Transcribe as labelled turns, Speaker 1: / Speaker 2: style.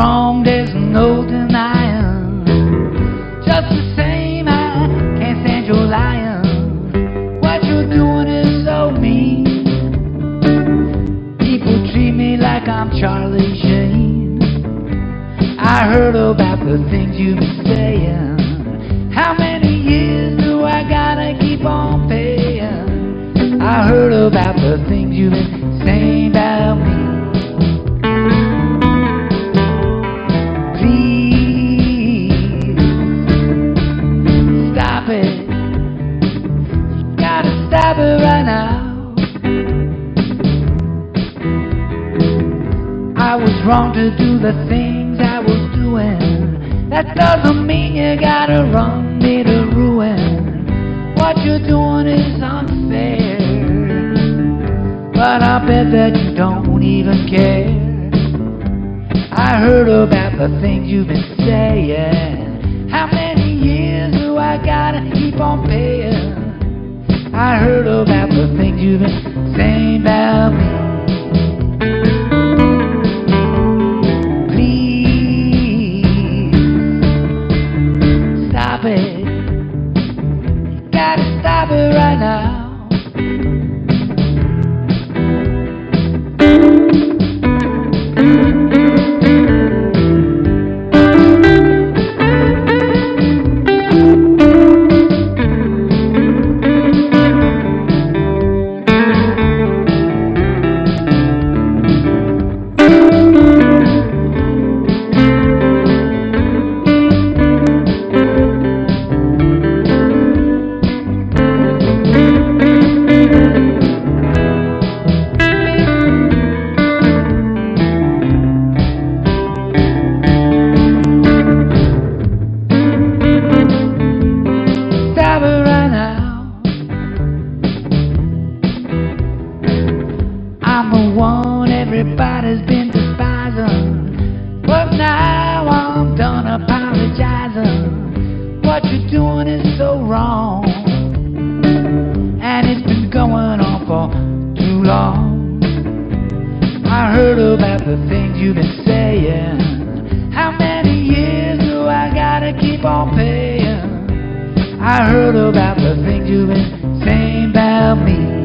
Speaker 1: wrong, there's no denying. Just the same, I can't stand your lying. What you're doing is so mean. People treat me like I'm Charlie Sheen. I heard about the things you've been saying. How many years do I gotta keep on paying? I heard about the things you've been saying about me. It. Gotta stop it right now. I was wrong to do the things I was doing. That doesn't mean you gotta run me to ruin. What you're doing is unfair. But I bet that you don't even care. I heard about the things you've been saying. How many heard about the things you've been saying about me. Please stop it. You gotta stop it right now. Everybody's been despising. But now I'm done apologizing. What you're doing is so wrong. And it's been going on for too long. I heard about the things you've been saying. How many years do I gotta keep on paying? I heard about the things you've been saying about me.